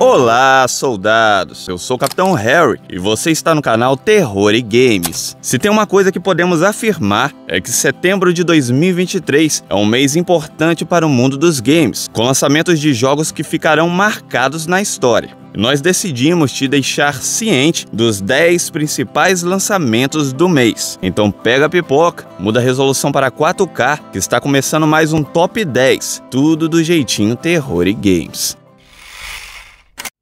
Olá, soldados! Eu sou o Capitão Harry e você está no canal Terror e Games. Se tem uma coisa que podemos afirmar é que setembro de 2023 é um mês importante para o mundo dos games, com lançamentos de jogos que ficarão marcados na história. Nós decidimos te deixar ciente dos 10 principais lançamentos do mês. Então pega a pipoca, muda a resolução para 4K, que está começando mais um Top 10, tudo do jeitinho Terror e Games.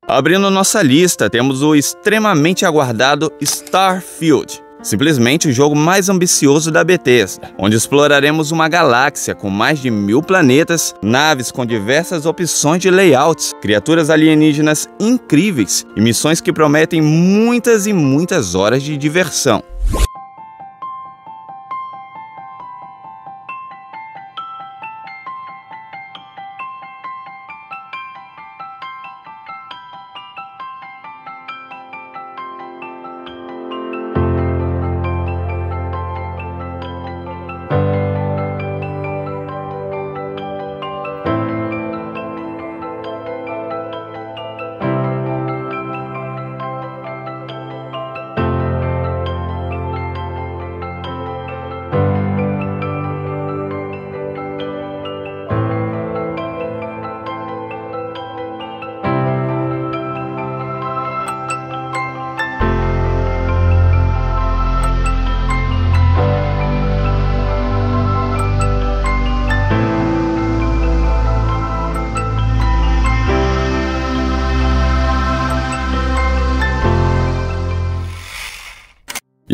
Abrindo nossa lista, temos o extremamente aguardado Starfield. Simplesmente o jogo mais ambicioso da Bethesda, onde exploraremos uma galáxia com mais de mil planetas, naves com diversas opções de layouts, criaturas alienígenas incríveis e missões que prometem muitas e muitas horas de diversão.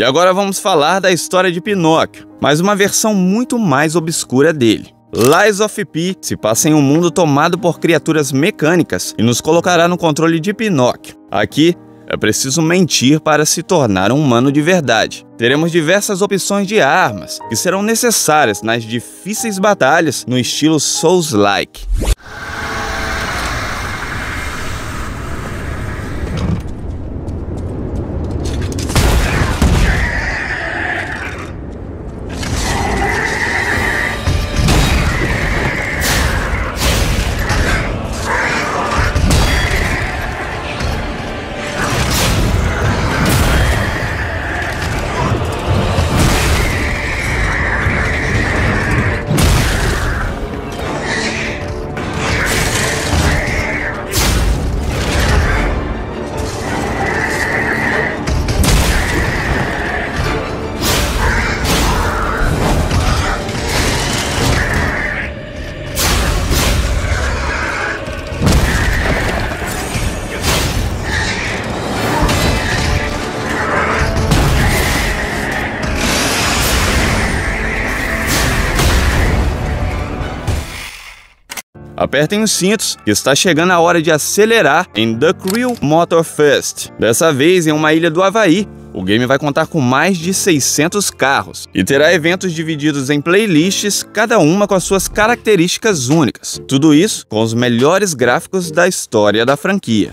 E agora vamos falar da história de Pinóquio, mas uma versão muito mais obscura dele. Lies of P se passa em um mundo tomado por criaturas mecânicas e nos colocará no controle de Pinóquio. Aqui, é preciso mentir para se tornar um humano de verdade. Teremos diversas opções de armas que serão necessárias nas difíceis batalhas no estilo Souls-like. Apertem os cintos, que está chegando a hora de acelerar em The Crew Motor Fest. Dessa vez em uma ilha do Havaí, o game vai contar com mais de 600 carros e terá eventos divididos em playlists, cada uma com as suas características únicas. Tudo isso com os melhores gráficos da história da franquia.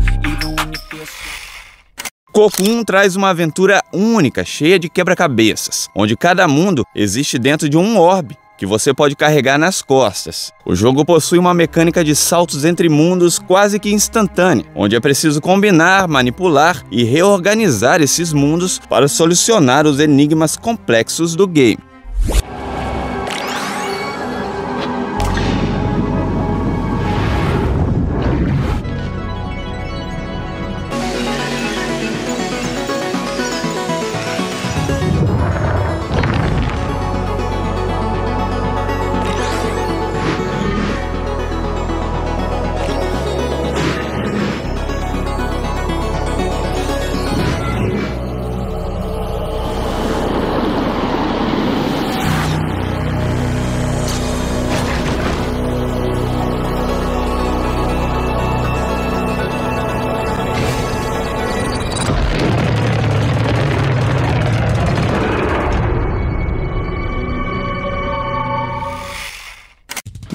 Coco 1 traz uma aventura única, cheia de quebra-cabeças, onde cada mundo existe dentro de um orbe que você pode carregar nas costas. O jogo possui uma mecânica de saltos entre mundos quase que instantânea, onde é preciso combinar, manipular e reorganizar esses mundos para solucionar os enigmas complexos do game.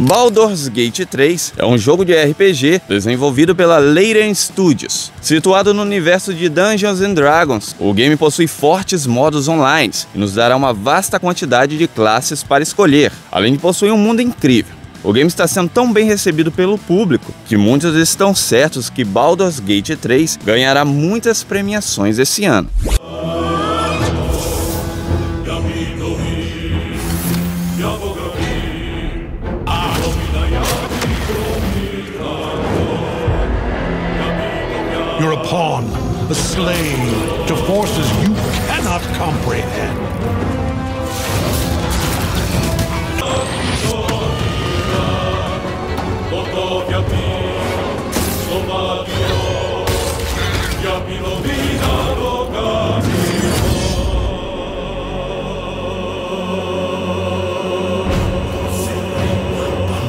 Baldur's Gate 3 é um jogo de RPG desenvolvido pela Leyden Studios. Situado no universo de Dungeons and Dragons, o game possui fortes modos online e nos dará uma vasta quantidade de classes para escolher, além de possuir um mundo incrível. O game está sendo tão bem recebido pelo público que muitos estão certos que Baldur's Gate 3 ganhará muitas premiações esse ano. Slave to forces you cannot comprehend.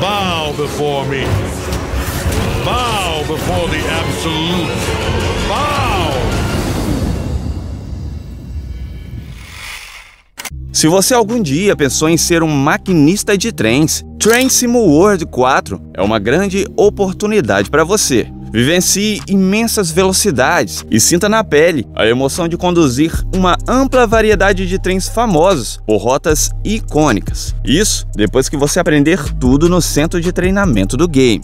Bow before me. Bow before the absolute. Bow! Se você algum dia pensou em ser um maquinista de trens, Train Sim World 4 é uma grande oportunidade para você. Vivencie imensas velocidades e sinta na pele a emoção de conduzir uma ampla variedade de trens famosos por rotas icônicas. Isso depois que você aprender tudo no centro de treinamento do game.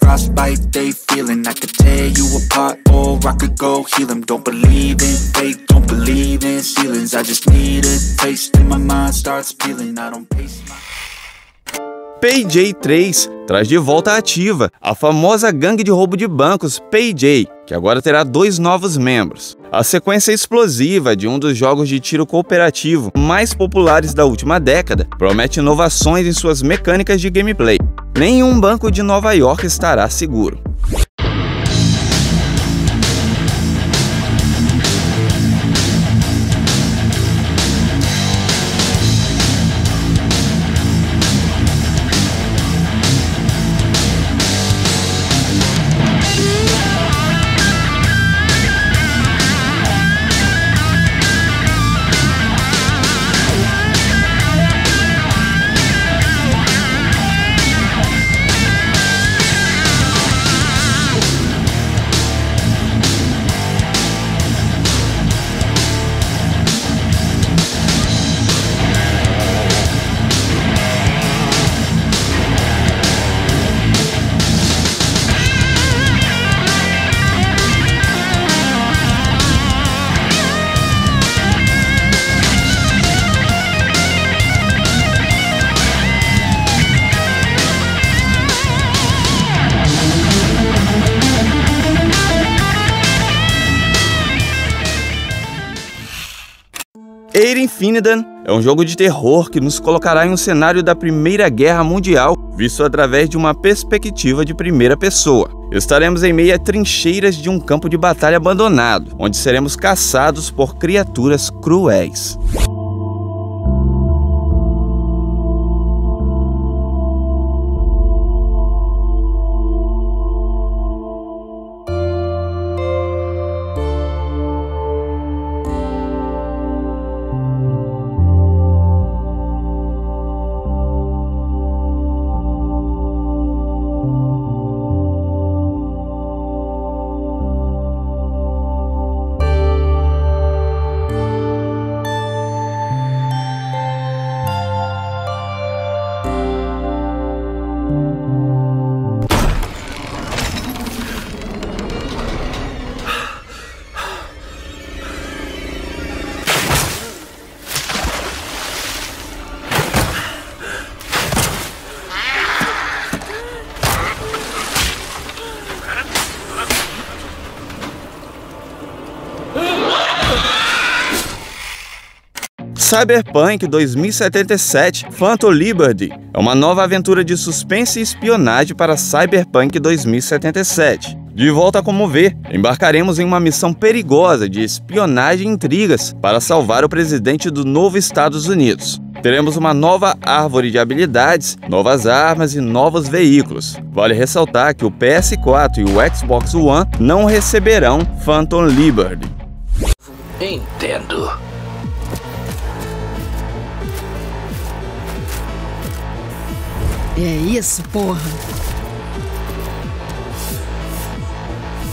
frostbite they feeling. I could tear you apart, or I could go heal them. Don't believe in fate, don't believe in ceilings. I just need a taste, and my mind starts peeling. I don't pace my Payday 3 traz de volta à ativa a famosa gangue de roubo de bancos Payday, que agora terá dois novos membros. A sequência explosiva de um dos jogos de tiro cooperativo mais populares da última década promete inovações em suas mecânicas de gameplay. Nenhum banco de Nova York estará seguro. Air Infinidan é um jogo de terror que nos colocará em um cenário da Primeira Guerra Mundial, visto através de uma perspectiva de primeira pessoa. Estaremos em meio a trincheiras de um campo de batalha abandonado, onde seremos caçados por criaturas cruéis. Cyberpunk 2077 Phantom Liberty é uma nova aventura de suspense e espionagem para Cyberpunk 2077. De volta a comover, embarcaremos em uma missão perigosa de espionagem e intrigas para salvar o presidente do novo Estados Unidos. Teremos uma nova árvore de habilidades, novas armas e novos veículos. Vale ressaltar que o PS4 e o Xbox One não receberão Phantom Liberty. Entendo. É isso, porra.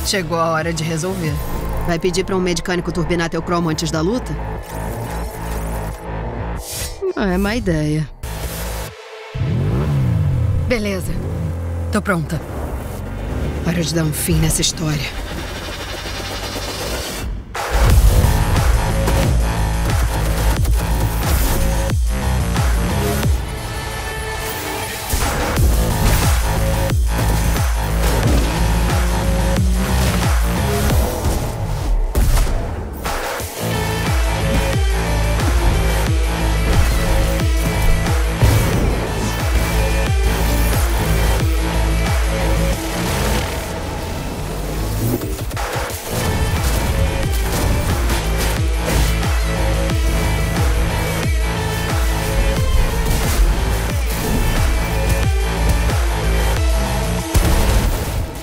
Chegou a hora de resolver. Vai pedir para um mecânico turbinar teu cromo antes da luta? Ah, é má ideia. Beleza. Tô pronta. Hora de dar um fim nessa história.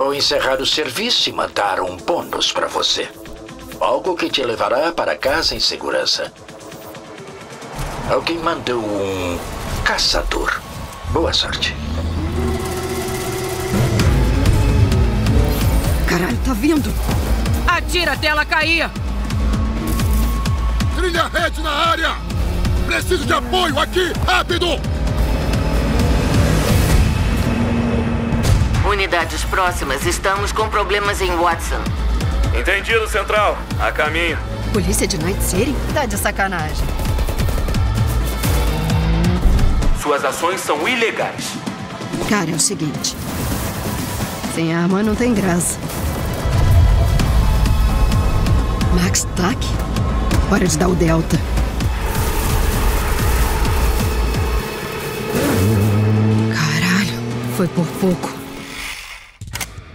Vou encerrar o serviço e mandar um bônus para você. Algo que te levará para casa em segurança. Alguém mandou um caçador. Boa sorte. Caralho, tá vindo! Atira até ela cair! Trilha rede na área! Preciso de apoio aqui! Rápido! Unidades próximas, estamos com problemas em Watson. Entendido, Central. A caminho. Polícia de Night City? Tá de sacanagem. Suas ações são ilegais. Cara, é o seguinte. Sem arma não tem graça. Max Tack? Hora de dar o Delta. Caralho, foi por pouco.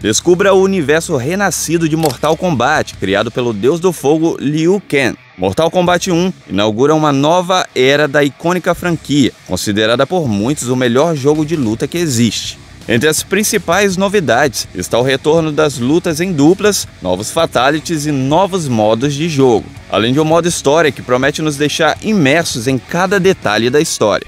Descubra o universo renascido de Mortal Kombat, criado pelo deus do fogo Liu Kang. Mortal Kombat 1 inaugura uma nova era da icônica franquia, considerada por muitos o melhor jogo de luta que existe. Entre as principais novidades está o retorno das lutas em duplas, novos fatalities e novos modos de jogo, além de um modo história que promete nos deixar imersos em cada detalhe da história.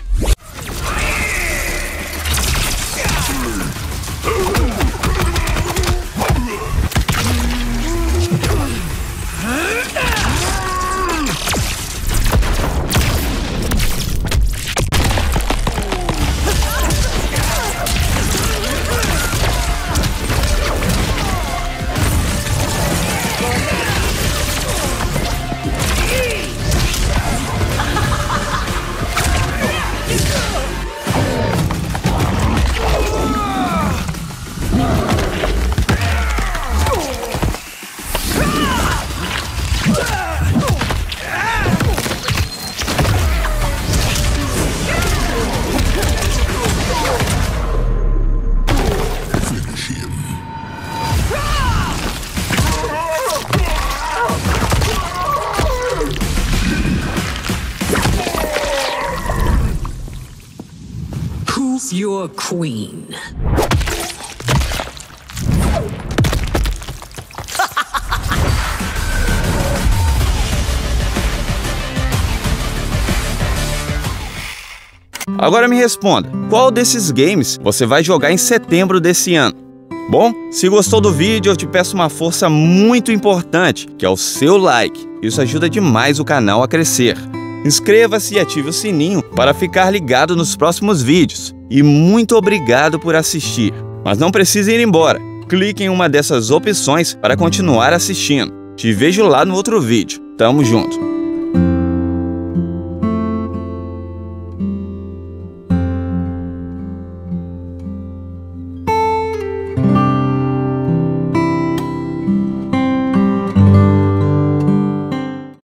Your queen? Agora me responda, qual desses games você vai jogar em setembro desse ano? Bom, se gostou do vídeo, eu te peço uma força muito importante, que é o seu like. Isso ajuda demais o canal a crescer. Inscreva-se e ative o sininho para ficar ligado nos próximos vídeos. E muito obrigado por assistir. Mas não precisa ir embora. Clique em uma dessas opções para continuar assistindo. Te vejo lá no outro vídeo. Tamo junto!